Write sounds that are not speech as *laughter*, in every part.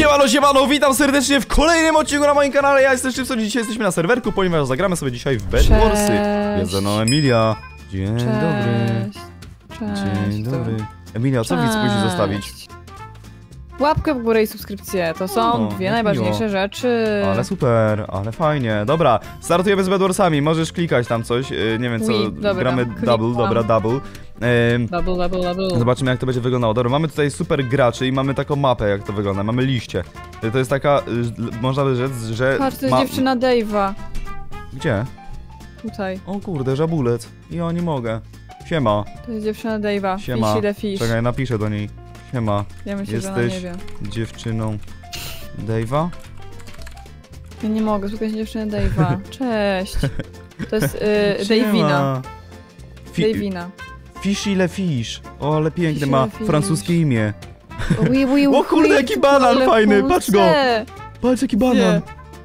Siemano, siemano, witam serdecznie w kolejnym odcinku na moim kanale. Ja jestem Szybson i dzisiaj jesteśmy na serwerku, ponieważ zagramy sobie dzisiaj w Bed Warsy. Jest ze mną Emilia. Dzień Cześć. dobry. Cześć. Dzień dobry. Emilia, co widz musi zostawić? Łapkę w górę i subskrypcję. To są O, dwie najważniejsze miło. rzeczy. Ale super, ale fajnie. Dobra, startujemy z Bed Warsami. Możesz klikać tam coś. yy, Nie wiem co, Ui, dobra, gramy klikam. double, dobra, double. Double, double, double. Zobaczymy jak to będzie wyglądało. Dobra, mamy tutaj super graczy i mamy taką mapę jak to wygląda. Mamy liście. To jest taka, y, można by rzec, że... Patrz, to jest ma- dziewczyna Dave'a. Gdzie? Tutaj. O kurde, żabulec. Ja nie mogę. Siema. To jest dziewczyna Dave'a. Siema. Fish fish. Czekaj, napiszę do niej. Siema. Ja myślę, że ona Jesteś- nie wie. Dziewczyną Dave'a? Ja nie mogę, słuchaj dziewczynę Dave'a. *laughs* Cześć. To jest y, Davina. Fi Davina. Fish ile fish. O, ale piękne Fish ma francuskie imię. Oui, oui, *laughs* O oui, kurde, oui, jaki banan fajny, patrz go. Patrz jaki banan.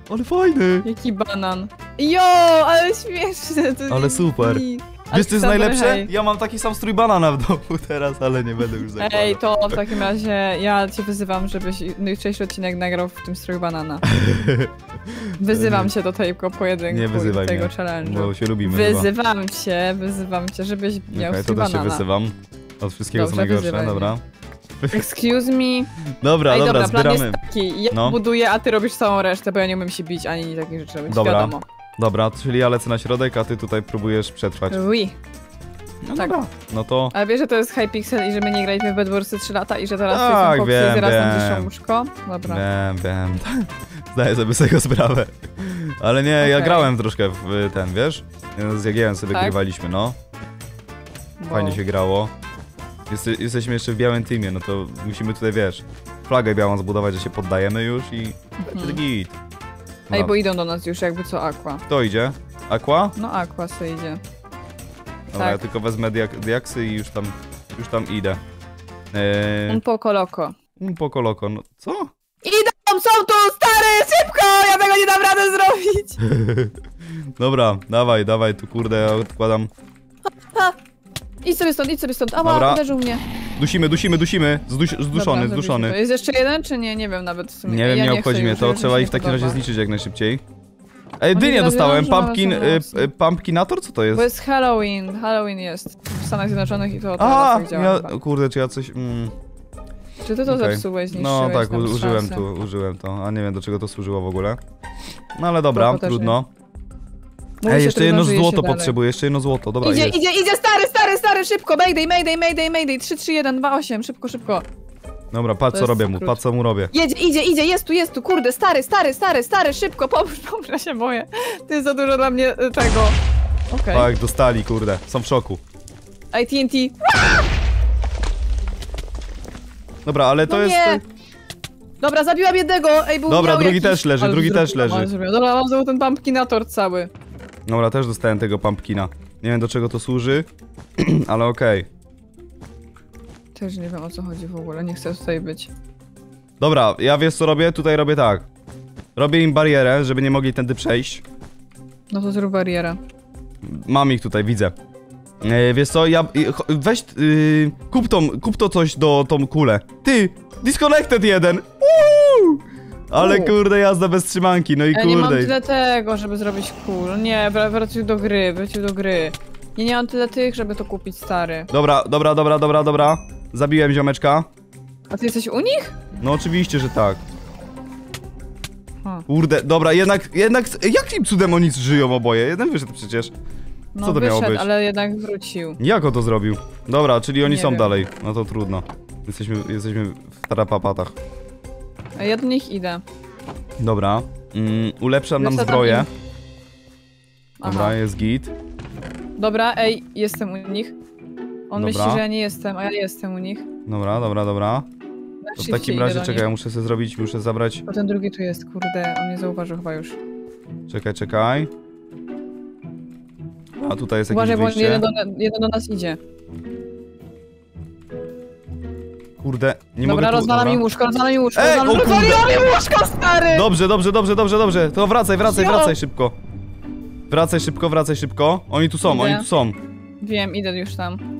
Ale fajny. Jaki banan. Jo, ale śmieszne. To Ale jest super. Wiesz co jest najlepsze? hej. Ja mam taki sam strój banana w domu *laughs* teraz, ale nie będę już zakładał. Ej, to w takim razie ja cię wyzywam, żebyś jutrzejszy odcinek nagrał w tym stroju banana. *laughs* Wyzywam cię do tego pojedynku Nie wyzywaj tego mnie, challenge'u. Bo się lubimy chyba. Wyzywam cię, wyzywam cię, żebyś miał Okej, to też się wysyłam. Od wszystkiego co Dobrze, najgorsze, wyzywaj dobra. Excuse me. Dobra, Ej, dobra, dobra, plan zbieramy. jest taki. Ja No. buduję, a ty robisz całą resztę, bo ja nie umiem się bić, ani nic takich rzeczy robić. Dobra. Wiadomo. Dobra, czyli ja lecę na środek, a ty tutaj próbujesz przetrwać. Oui. No tak. dobra. No to... Ale wiesz, że to jest Hypixel i że my nie graliśmy w Bedwarsy 3 lata i że teraz Tak, koksy wiem, i zaraz wiem. wyszło łóżko? Dobra. Wiem, wiem. Zdaję sobie z tego sprawę. Ale nie, ja Okej. grałem troszkę w y, ten, wiesz? Z Jagiełem sobie Tak? grywaliśmy, no. Wow. Fajnie się grało. Jest, jesteśmy jeszcze w białym teamie, no to musimy tutaj, wiesz, flagę białą zbudować, że się poddajemy już i będzie git. Ej, No, bo idą do nas już jakby co Aqua. Kto idzie? Aqua? No Aqua se idzie. Dobra, Tak. ja tylko wezmę diak diaksy i już tam, już tam idę. Eee, Un poco loco. un poco loco, no co? Idą, są tu, stary, szybko! Ja tego nie dam rady zrobić! *laughs* Dobra, dawaj, dawaj, tu kurde, ja odkładam. Idź sobie stąd, idź sobie stąd. Ała, Dobra. uderzył mnie. Dusimy, dusimy, dusimy. Zduś, zduszony, Dobra, zduszony. to. Jest jeszcze jeden, czy nie? Nie wiem nawet w sumie. Nie wiem, ja nie obchodzi mnie to. Trzeba ich w takim razie zniszczyć jak najszybciej. Ej, dynię dostałem. Pumpkin, y, y, pumpkinator? Co to jest? Bo jest Halloween. Halloween jest w Stanach Zjednoczonych i to A, tak działa. ja, chyba. kurde, czy ja coś... Mm, Czy ty to okej. zepsułeś? No tak, u, użyłem szansę? tu, użyłem to, a nie wiem do czego to służyło w ogóle. No ale dobra, trudno. Mówi Ej, się, jeszcze jedno złoto potrzebuję, jeszcze jedno złoto, dobra, Idzie, jest. idzie, idzie, stary, stary, stary, szybko, mayday, mayday, mayday, mayday, 3, 3, 1, 2, 8, szybko, szybko. Dobra, patrz co robię mu, patrz co mu robię. Jedzie, idzie, idzie, jest tu, jest tu, kurde, stary, stary, stary, stary, szybko, pomóż, pomóż, ja się boję. To jest za dużo dla mnie y, tego. Okej. Tak, dostali, kurde, są w szoku. AT&T. Dobra, ale to No jest... nie. Dobra, zabiłam jednego, ej, był Dobra, drugi jakiś... też leży, Ale drugi zrobił- też leży. Dobra, mam znowu ten pumpkinator cały. Dobra, też dostałem tego pumpkina. Nie wiem do czego to służy, *clears throat* ale okej. Też nie wiem o co chodzi w ogóle, nie chcę tutaj być. Dobra, ja wiesz co robię? Tutaj robię tak. Robię im barierę, żeby nie mogli tędy przejść. No to zrób barierę. Mam ich tutaj, widzę. E, wiesz co, ja... Weź... Yy, kup, tą, kup to coś do tą kulę. Ty! Disconnected jeden! Uuu! Ale kurde, jazda bez trzymanki, no i Ja nie mam kurde. tyle tego, żeby zrobić cool. Nie, wr- wrócił do gry, wrócił do gry. Nie, nie mam tyle tych, żeby to kupić, stary. Dobra, dobra, dobra, dobra, dobra. Zabiłem ziomeczka. A ty jesteś u nich? No oczywiście, że tak. Kurde, dobra, jednak, jednak, jakim cudem oni żyją oboje? Jeden wyszedł przecież. No Co to miało wyszedł, być? ale jednak wrócił. Jak on to zrobił? Dobra, czyli oni Nie są wiem. dalej. No to trudno. Jesteśmy, jesteśmy w tarapapatach. A ja do nich idę. Dobra. Mm, ulepszam nam zbroję. Dobra, jest git. Dobra, ej, jestem u nich. On Dobra. myśli, że ja nie jestem, a ja jestem u nich. Dobra, dobra, dobra. To w takim idę razie, do czekaj, nich. ja muszę sobie zrobić, muszę zabrać... Bo ten drugi tu jest, kurde, on nie zauważył chyba już. Czekaj, czekaj. A tutaj jest jakieś Uważaj, bo wyjście. jeden do, jeden do nas idzie. Kurde, nie Dobra, mogę tu... rozwala mi dobra. łóżko, rozwala mi łóżko, Ej, rozwala- o kurde. rozwaliło mi łóżko, stary! Dobrze, dobrze, dobrze, dobrze, dobrze. To wracaj, wracaj, Jo. wracaj szybko. Wracaj szybko, wracaj szybko. Oni tu są, Idę. oni tu są. Wiem, idę już tam.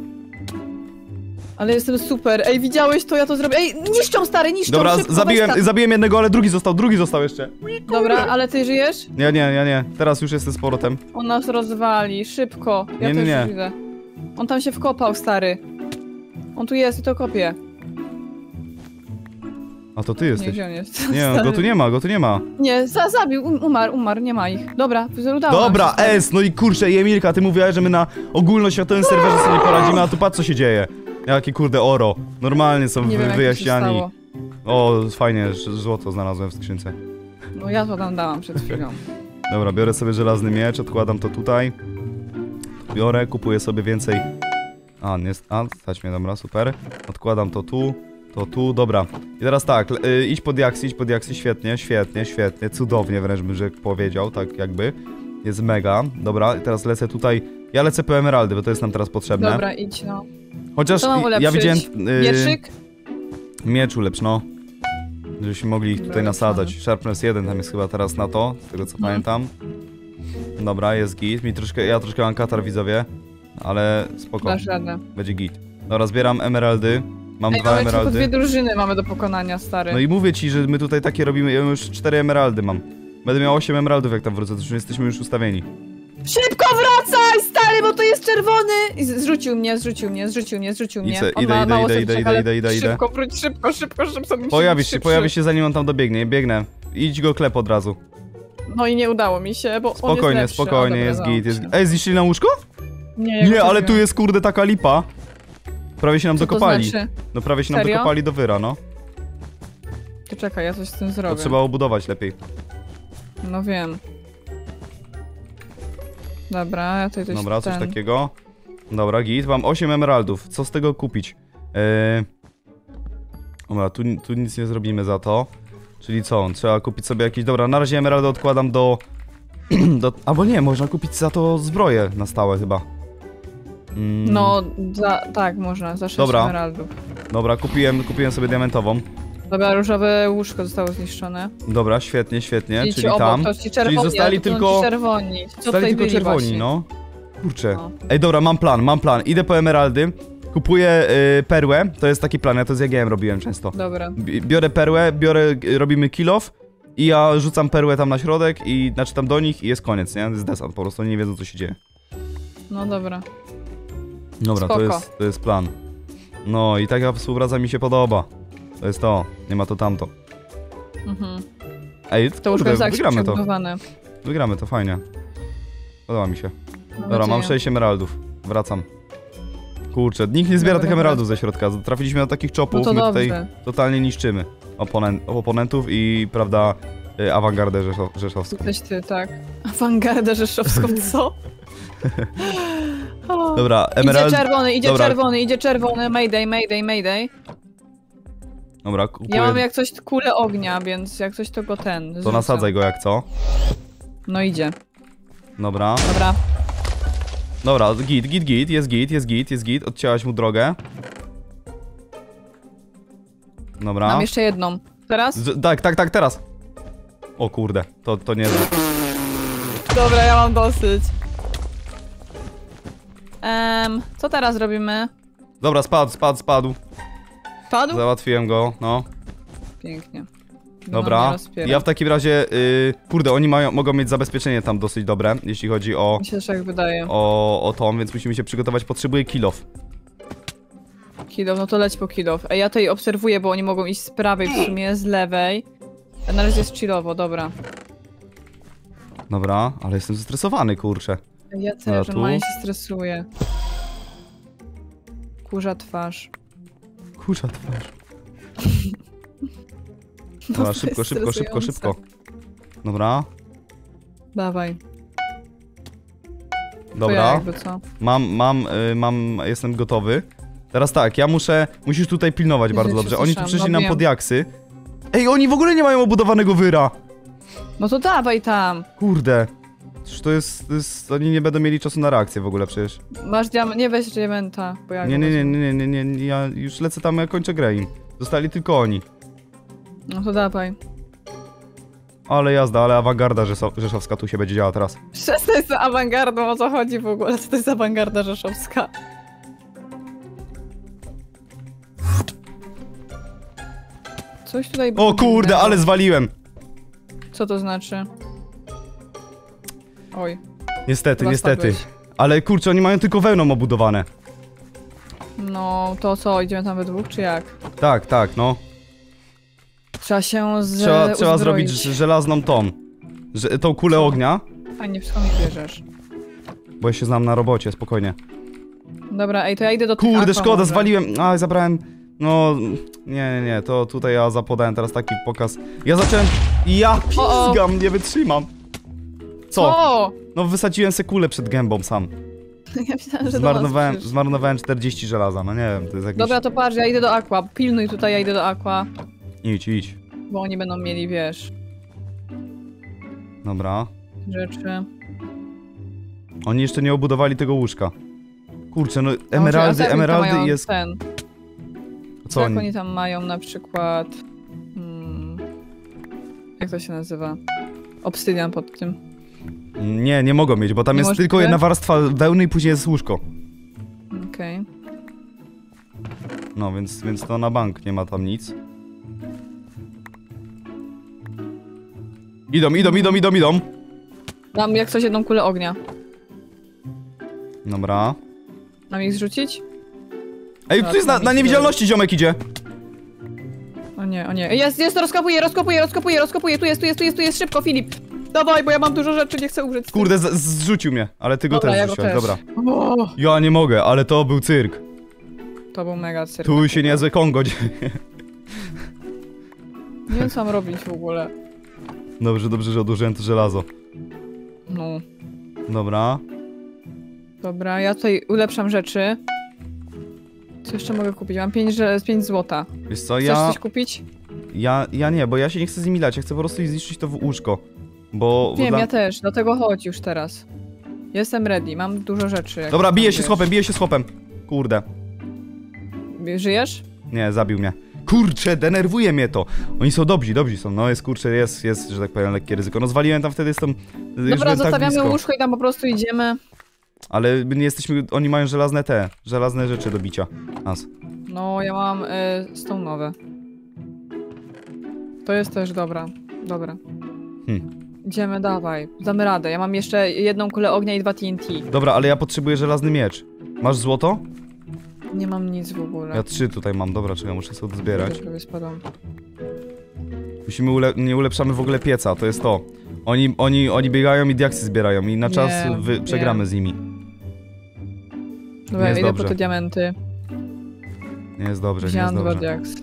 Ale jestem super. Ej, widziałeś to? Ja to zrobię. Ej, niszczą, stary, niszczą, Dobra, szybko, zabiłem, weź tam. zabiłem jednego, ale drugi został, drugi został jeszcze. Dobra, ale ty żyjesz? Nie, nie, ja nie. Teraz już jestem z powrotem. On nas rozwali, szybko. Ja Nie, nie, też nie. już. On tam się wkopał, stary. On tu jest i to kopie. A to ty Nie, jesteś. gdzie on jest? Nie, Stary. go tu nie ma, go tu nie ma. Nie, za, zabił, um, umarł, umarł, nie ma ich. Dobra, udało nam Dobra, się. S, no i kurczę, Emilka, ty mówiłaś, że my na ogólnoświatowym serwerze sobie poradzimy, a tu patrz co się dzieje. Jakie kurde oro. Normalnie są Nie wiem, wy, jak to się wyjaśniani. stało. O, fajnie, złoto znalazłem w skrzynce. No ja to tam dałam przed chwilą. *laughs* Dobra, biorę sobie żelazny miecz, odkładam to tutaj. Biorę, kupuję sobie więcej... A, nie... A, stać mnie, dobra, super. Odkładam to tu, to tu, dobra. I teraz tak, l- y, idź pod jaksy, idź pod jaksy, świetnie, świetnie, świetnie, cudownie wręcz bym powiedział, tak jakby. Jest mega, dobra, i teraz lecę tutaj... Ja lecę po emeraldy, bo to jest nam teraz potrzebne. Dobra, idź no. Chociaż Co mam ja widziałem... y, Mieczyk? Miecz ulepsz, no. Żebyśmy mogli ich tutaj nasadzać. Sharpness 1 tam jest chyba teraz na to, z tego co Mhm. pamiętam. Dobra, jest git. Mi troszkę, ja troszkę mam katar widzowie, ale spoko, Dasz radę. będzie git. Dobra, zbieram emeraldy. Mam Ej, dwa tylko emeraldy. dwie drużyny mamy do pokonania, stary. No i mówię ci, że my tutaj takie robimy, ja już cztery emeraldy mam. Będę miał 8 emeraldów jak tam wrócę, to już jesteśmy już ustawieni. Szybko wracaj, stary, bo to jest czerwony! I z- zrzucił mnie, zrzucił mnie, zrzucił mnie, zrzucił mnie. Idę, On idę, ma idę, mało idę, serduszek, idę, ale idę, idę, idę. Szybko, wróć, szybko, szybko, szybko. musi Pojawi być się, szybszy. pojawi się zanim on tam dobiegnie, biegnę. Idź go klep od razu. No i nie udało mi się, bo on Spokojnie, jest lepszy. spokojnie, jest dobra, git, jest git. Ej, zniszczyli nam łóżko? Nie, ja Nie, ale tu jest kurde taka lipa. Prawie się nam Co to dokopali. znaczy? No prawie się nam Serio? dokopali do wyra, no. To czekaj, ja coś z tym To zrobię. trzeba obudować lepiej. No wiem. Dobra, ja tutaj coś Dobra, coś ten... takiego. Dobra, git. Mam 8 emeraldów. Co z tego kupić? Eee... Dobra, tu, tu nic nie zrobimy za to. Czyli co? Trzeba kupić sobie jakieś... Dobra, na razie emeraldy odkładam do... *clears throat* do... Albo nie, można kupić za to zbroję na stałe chyba. Mm, No, za, tak, można, za 6 Dobra. emeraldów. Dobra, kupiłem, kupiłem sobie diamentową. Dobra, różowe łóżko zostało zniszczone. Dobra, świetnie, świetnie. Czyli tam. to ci czerwoni, zostali to są tylko- czerwoni. Co Stali tutaj tylko czerwoni, właśnie? no. Kurczę. No. Ej, dobra, mam plan, mam plan. Idę po emeraldy, kupuję y, perłę, to jest taki plan, ja to z Jagiem robiłem często. Dobra. Bi- Biorę perłę, biorę, y, robimy kill off i ja rzucam perłę tam na środek i znaczy tam do nich i jest koniec, nie? Jest desant, po prostu nie wiedzą co się dzieje. No dobra. Dobra, to jest, to jest plan. No i taka współpraca mi się podoba. To jest to, nie ma to tamto. Mhm. Ej, To łóżko kurde, jest wygramy to, wygramy to, fajnie. Podoba mi się. Mam Dobra, mam nadzieję. 6 emeraldów. Wracam. Kurczę, nikt nie zbiera Dobra, tych emeraldów ze środka. Trafiliśmy na takich No chopów, to my tutaj dobrze. totalnie niszczymy oponen oponentów i, prawda, y, awangardę rzeszo rzeszowską. Jesteś ty, tak. Awangardę rzeszowską, *laughs* co? Dobra, Idzie emerald... czerwony, idzie Dobra. czerwony, idzie czerwony, mayday, mayday, mayday. Dobra, kupuję. Ja mam jak coś kulę ognia, więc jak coś to go ten To zrzucam. nasadzaj go jak co. No idzie. Dobra. Dobra. Dobra, git, git, git, jest git, jest git, jest git. Odcięłaś mu drogę. Dobra. Mam jeszcze jedną. Teraz? Z tak, tak, tak, teraz. O kurde, to, to nie Dobra, ja mam dosyć. Em, co teraz robimy? Dobra, spadł, spadł, spadł. Padł? Załatwiłem go, no. Pięknie. Dobra, ja w takim razie, y, kurde, oni mają, mogą mieć zabezpieczenie tam dosyć dobre, jeśli chodzi o, Mi się też tak wydaje. o, o tom, więc musimy się przygotować. Potrzebuję kill off. Kidow, no to leć po kidow. Ej, ja tutaj obserwuję, bo oni mogą iść z prawej, w sumie z lewej. A na razie jest chillowo, dobra. Dobra, ale jestem zestresowany, kurczę. Ja też, normalnie się stresuję. Kurza twarz. Kurza twarz. *laughs* Dobra, to szybko, szybko, szybko, szybko. Dobra, Dawaj. Dobra. jakby? Mam, mam, y, mam, jestem gotowy. Teraz tak, ja muszę, musisz tutaj pilnować bardzo dobrze. Oni tu przyszli no nam pod jaksy. Ej, oni w ogóle nie mają obudowanego wyra. No to dawaj tam. Kurde. Przecież to jest, to jest... Oni nie będą mieli czasu na reakcję w ogóle przecież. Masz diament, nie weź diamenta, bo ja Nie, nie, nie, nie, nie, nie, nie, ja już lecę tam, ja kończę grę im. Zostali tylko oni. No to dawaj. Ale jazda, ale awangarda rzeszowska tu się będzie działa teraz. Przestań z awangardą, o co chodzi w ogóle? Co to jest awangarda rzeszowska? Coś tutaj... O kurde, ale zwaliłem! Co to znaczy? Oj. Niestety, niestety. Ale kurczę, oni mają tylko wełną obudowane. No, to co, idziemy tam we dwóch, czy jak? Tak, tak, no. Trzeba się z... Trzeba, trzeba zrobić żelazną tą. Że, tą kulę ognia, A nie wszystko mi bierzesz. bo ja się znam na robocie, spokojnie. Dobra, ej, to ja idę do Kurde, szkoda, może. zwaliłem. A, zabrałem. No, nie, nie, nie, to tutaj ja zapodałem teraz taki pokaz. Ja zacząłem. Ja O, o. pizgam, nie wytrzymam. Co? No, wysadziłem se kulę przed gębą sam. *laughs* Ja że Zmarnowałem, zmarnowałem 40 żelaza, no nie wiem, to jest jakiś... Dobra, to patrz, ja idę do aqua. Pilnuj tutaj, ja idę do aqua. Idź, idź. Bo oni będą mieli, wiesz, Dobra. rzeczy. Oni jeszcze nie obudowali tego łóżka. Kurczę, no a emeraldy, tam emeraldy jest... Ten. Co jak oni? oni tam mają na przykład... Hmm, jak to się nazywa? Obsydian pod tym. Nie, nie mogą mieć, bo tam Nie jest tylko jedna warstwa wełny i później jest łóżko. Okej. No, więc, więc to na bank nie ma tam nic. Idą, idą, idą, idą, idą. Dam jak coś jedną kulę ognia. Dobra. Mam ich zrzucić? Ej, tu jest na, na niewidzialności ziomek idzie. O nie, o nie. Jest, jest, rozkopuję, rozkopuję, rozkopuję, rozkopuję. Tu jest, tu jest, tu jest, tu jest. Szybko, Filip. Dawaj, bo ja mam dużo rzeczy, nie chcę tym. Kurde, z- zrzucił mnie, ale ty go Dobra, też ja go zrzuciłeś, też. dobra. O, Ja nie mogę, ale to był cyrk. to był mega cyrk. Tu się niezłe Kongo dzieje. Nie wiem, co mam robić w ogóle. Dobrze, dobrze, że odłożyłem to żelazo. No. Dobra. Dobra, ja tutaj ulepszam rzeczy. Co jeszcze mogę kupić? Mam 5, 5 złota. Wiesz co, Chcesz ja, coś kupić? ja, ja nie, bo ja się nie chcę z nimi lać, ja chcę po prostu zniszczyć to w łóżko. Bo... Wiem, dla... ja też. Dlatego chodź już teraz. Jestem ready, mam dużo rzeczy. Dobra, biję się z chłopem, biję się z chłopem. Kurde. Żyjesz? Nie, zabił mnie. Kurczę, denerwuje mnie to. Oni są dobrzy, dobrzy są. No jest kurczę, jest, jest, że tak powiem, lekkie ryzyko. No zwaliłem tam wtedy, jestem. Dobra, tak zostawiamy blisko. łóżko i tam po prostu idziemy. Ale my nie jesteśmy. Oni mają żelazne te, żelazne rzeczy do bicia. Nas. No, ja mam y, stone'owe. To jest też dobra. Dobra. Hmm. Idziemy, dawaj. Damy radę. Ja mam jeszcze jedną kulę ognia i dwa TNT. Dobra, ale ja potrzebuję żelazny miecz. Masz złoto? Nie mam nic w ogóle. Ja trzy tutaj mam, dobra, czekaj, muszę sobie zbierać. Prawie spadłam. Musimy ule nie ulepszamy w ogóle pieca, to jest to. Oni, oni, oni biegają i diaksy zbierają i na czas wy, przegramy z nimi. Dobra, Nie jest idę dobrze. po te diamenty. Nie jest dobrze, nie jest Wziąłem dwa dobrze. diaksy.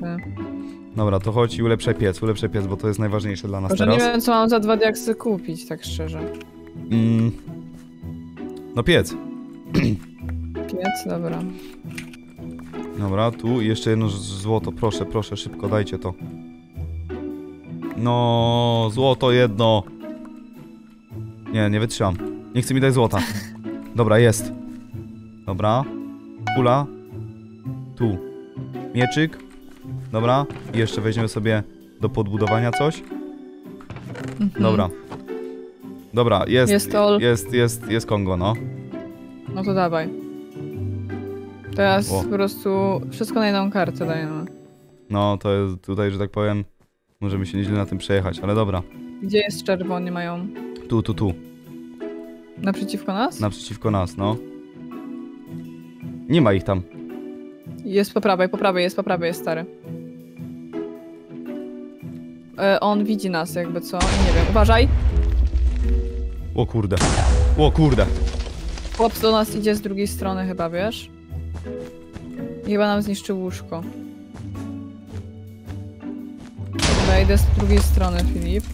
Dobra, to chodź i ulepszaj piec, ulepszaj piec, bo to jest najważniejsze dla nas Może nie teraz. wiem, co mam za dwa diaksy kupić, tak szczerze. Mm. No piec. Piec, dobra. Dobra, tu i jeszcze jedno złoto, proszę, proszę, szybko dajcie to. No, złoto jedno. Nie, nie wytrzymam. Nie chce mi dać złota. *laughs* Dobra, jest. Dobra. Kula. Tu. Mieczyk. Dobra. I jeszcze weźmiemy sobie do podbudowania coś. Mhm. Dobra. Dobra, jest. Jest all. Jest, jest, jest Kongo, no. No to dawaj. Teraz O. po prostu wszystko na jedną kartę dajemy. No, to jest tutaj, że tak powiem, możemy się nieźle na tym przejechać, ale dobra. Gdzie jest czerwony mają? Tu, tu, tu. Naprzeciwko nas? Naprzeciwko nas, no. Nie ma ich tam. Jest po prawej, po prawej, jest po prawej, jest stary. E, on widzi nas jakby co, nie wiem, uważaj. O kurde. O kurde. Chłop do nas idzie z drugiej strony chyba, wiesz? Chyba nam zniszczył łóżko. Dobra, idę z drugiej strony, Filip.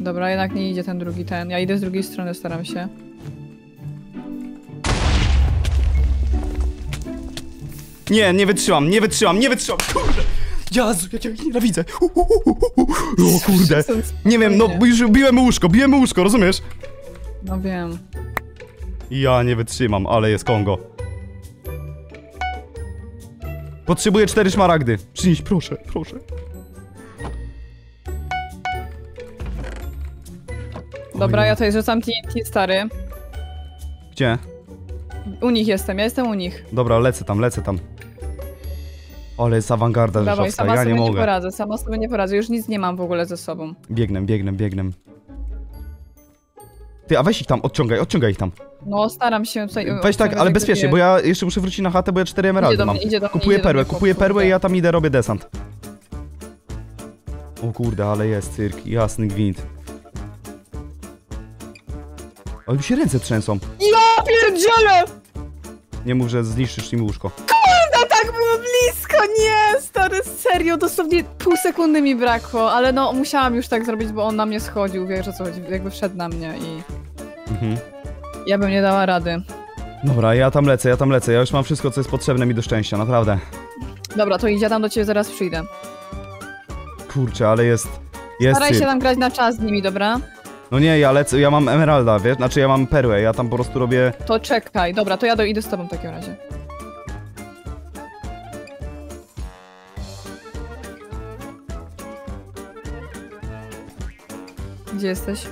Dobra, jednak nie idzie ten drugi ten. Ja idę z drugiej strony, staram się. Nie, nie wytrzymam, nie wytrzymam, nie wytrzymam. Kurde. Jezu, ja ich nienawidzę. U, u, u, u, u. O kurde. Nie wiem, no już biłem łóżko, biłem łóżko, rozumiesz? No wiem. Ja nie wytrzymam, ale jest Kongo. Potrzebuję cztery szmaragdy. Przynieś, proszę, proszę. Dobra, ja tutaj rzucam TNT stary. Gdzie? U nich jestem, ja jestem u nich. Dobra, lecę tam, lecę tam. Ale jest awangarda Dawaj, rzeszowska, sama ja sobie nie mogę. poradzę, sama sobie nie poradzę, już nic nie mam w ogóle ze sobą. Biegnę, biegnę, biegnę. Ty, a weź ich tam, odciągaj, odciągaj ich tam. No, staram się tutaj... Weź tak, ale bezpiecznie, bo ja jeszcze muszę wrócić na chatę, bo ja cztery emeraldy do mam. mnie, do mnie, Kupuję idzie do perłę, mnie, kupuję perłę i ja tam idę, robię desant. O kurde, ale jest cyrk, jasny gwint. Ale mi się ręce trzęsą. Ja pierdzielę! Nie mów, że zniszczysz im łóżko. Blisko, nie, stary, serio, dosłownie pół sekundy mi brakło, ale no musiałam już tak zrobić, bo on na mnie schodził, wiesz o co chodzi, jakby wszedł na mnie i Mhm. ja bym nie dała rady. Dobra, ja tam lecę, ja tam lecę. Ja już mam wszystko, co jest potrzebne mi do szczęścia, naprawdę. Dobra, to idzie tam do ciebie, zaraz przyjdę. Kurczę, ale jest... Jest Staraj się tam grać na czas z nimi, dobra? No nie, ja lecę, ja mam emeralda, wiesz? Znaczy ja mam perłę, ja tam po prostu robię... To czekaj, dobra, to ja do, idę z tobą w takim razie. Gdzie jesteś?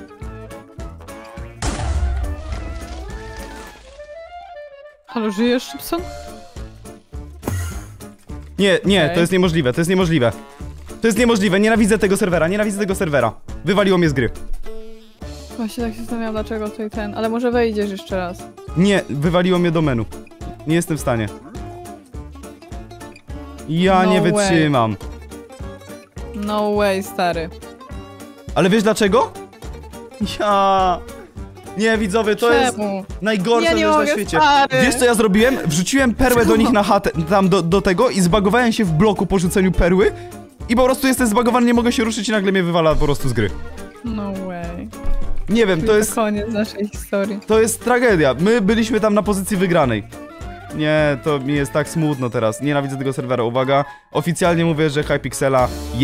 Halo, żyjesz, Szybson? Nie, nie, Okej. to jest niemożliwe, to jest niemożliwe. To jest niemożliwe, nienawidzę tego serwera, nienawidzę tego serwera. Wywaliło mnie z gry. Właśnie tak się zastanawiam, dlaczego tutaj ten, ale może wejdziesz jeszcze raz. Nie, wywaliło mnie do menu. Nie jestem w stanie. Ja No nie way. wytrzymam. No way, stary. Ale wiesz dlaczego? *laughs* Ja... Nie, widzowie, to jest Czemu? najgorsza Ja rzecz na świecie. stary. Wiesz co ja zrobiłem? Wrzuciłem perłę do nich na chatę, tam do, do tego i zbagowałem się w bloku po rzuceniu perły i po prostu jestem zbagowany, nie mogę się ruszyć i nagle mnie wywala po prostu z gry. No way. Nie wiem, to jest... koniec naszej historii. To jest tragedia. My byliśmy tam na pozycji wygranej. Nie, to mi jest tak smutno teraz. Nienawidzę tego serwera. Uwaga, oficjalnie mówię, że Hypixela je